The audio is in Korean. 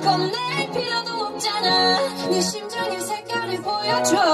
겁낼 필요도 없잖아. 네 심장의 색깔을 보여줘.